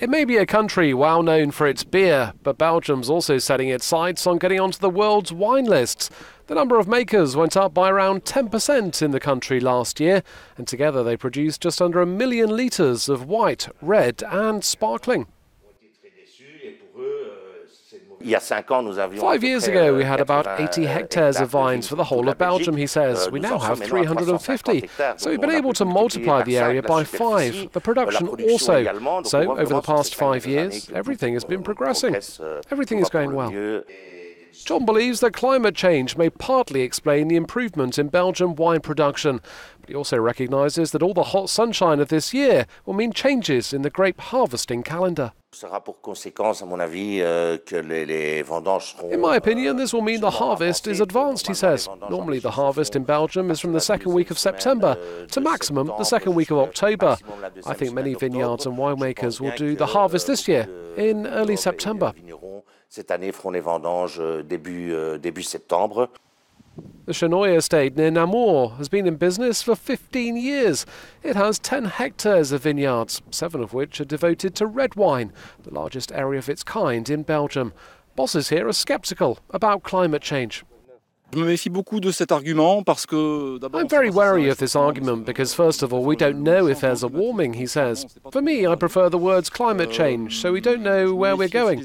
It may be a country well known for its beer, but Belgium's also setting its sights on getting onto the world's wine lists. The number of makers went up by around 10% in the country last year, and together they produced just under a million litres of white, red, and sparkling. Five years ago, we had about 80 hectares of vines for the whole of Belgium, he says. We now have 350. So we've been able to multiply the area by five, the production also. So over the past five years, everything has been progressing. Everything is going well. John believes that climate change may partly explain the improvement in Belgian wine production, but he also recognises that all the hot sunshine of this year will mean changes in the grape harvesting calendar. Euh, in my opinion, this will mean the harvest is advanced, he says. Normally, the harvest in Belgium is from the second week of September to maximum the second week of October. I think many vineyards and winemakers will do the harvest this year in early September. Cette année feront les vendanges euh, début, euh, début septembre. The Chenoy estate near Namur has been in business for 15 years. It has 10 hectares of vineyards, seven of which are devoted to red wine, the largest area of its kind in Belgium. Bosses here are sceptical about climate change. Je me méfie beaucoup de cet argument parce que I'm very wary of this argument because, first of all, we don't know if there's a warming, he says. For me, I prefer the words climate change, so we don't know where we're going.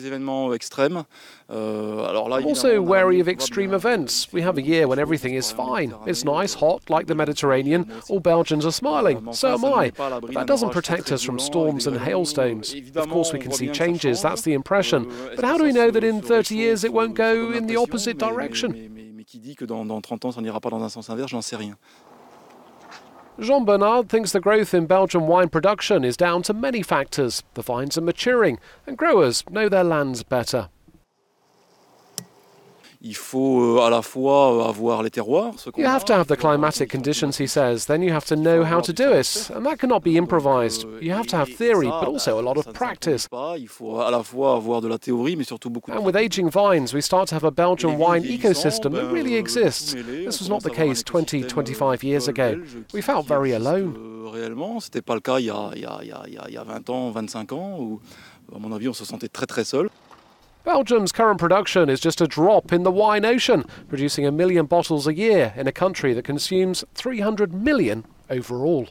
I'm also wary of extreme events. We have a year when everything is fine. It's nice, hot, like the Mediterranean. All Belgians are smiling. So am I. But that doesn't protect us from storms and hailstones. Of course, we can see changes. That's the impression. But how do we know that in 30 years it won't go in the opposite direction? Qui dit que dans, dans 30 ans, ça n'ira pas dans un sens inverse, j'en sais rien. Jean Bernard thinks the growth in Belgian wine production is down to many factors. The vines are maturing, and growers know their lands better. Il faut euh, à la fois euh, avoir les terroirs. You have to have the climatic conditions, he says. Then you have to know how to do it, and that cannot be improvised. Euh, you have to have theory, but also a lot of practice. Il faut à la fois avoir de la théorie, mais surtout beaucoup. And with aging vines, we start to have a Belgian wine ecosystem that really exists. This was not the case 20, 25 years ago. We felt very alone. Réellement, c'était pas le cas il y a, il y a, il y a 20 ans, 25 ans, où à mon avis on se sentait très très seul. Belgium's current production is just a drop in the wine ocean, producing a million bottles a year in a country that consumes 300 million overall.